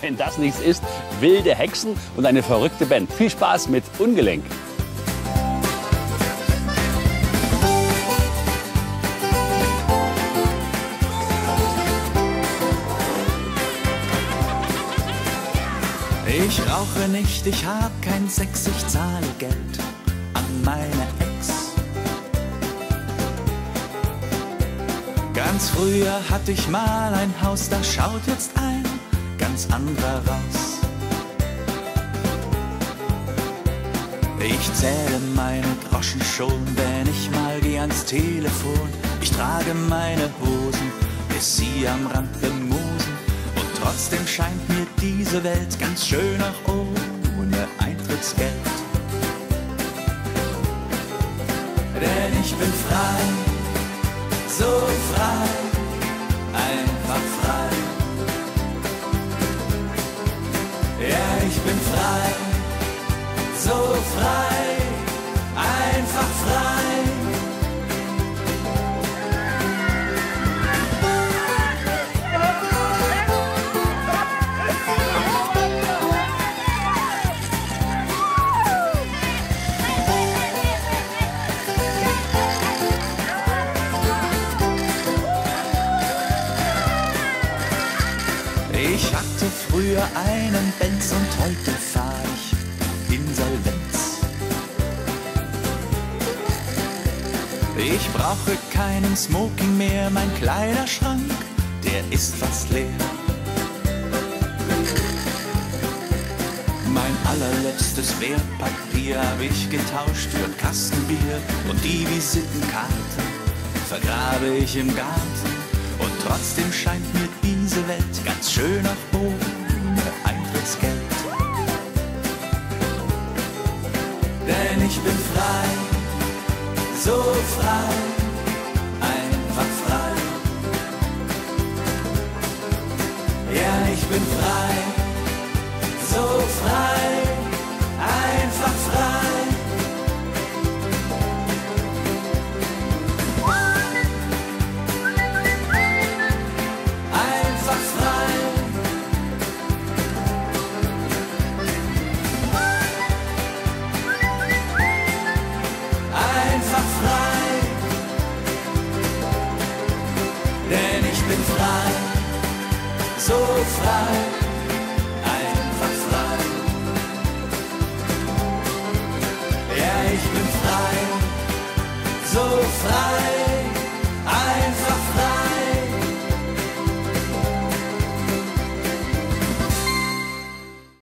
Wenn das nichts ist, wilde Hexen und eine verrückte Band. Viel Spaß mit Ungelenk. Ich rauche nicht, ich hab kein Sex, ich zahle Geld an meine Ex. Ganz früher hatte ich mal ein Haus, da schaut jetzt ein ganz anderer. Ich zähle meine Groschen schon, wenn ich mal geh ans Telefon. Ich trage meine Hosen, bis sie am Rand bemosen. Und trotzdem scheint mir diese Welt ganz schön auch ohne Eintrittsgeld. Denn ich bin frei, so frei, ich bin frei, so frei, Ich hatte früher einen Benz und heute fahr ich Insolvenz. Ich brauche keinen Smoking mehr, mein Kleiderschrank, der ist fast leer. Mein allerletztes Wertpapier hab ich getauscht für Kastenbier und die Visitenkarte vergrabe ich im Garten. Und trotzdem scheint mir ich bin frei, so frei, einfach frei. Ja, ich bin frei, so frei, so frei. Einfach frei. Ja, ich bin frei, so frei.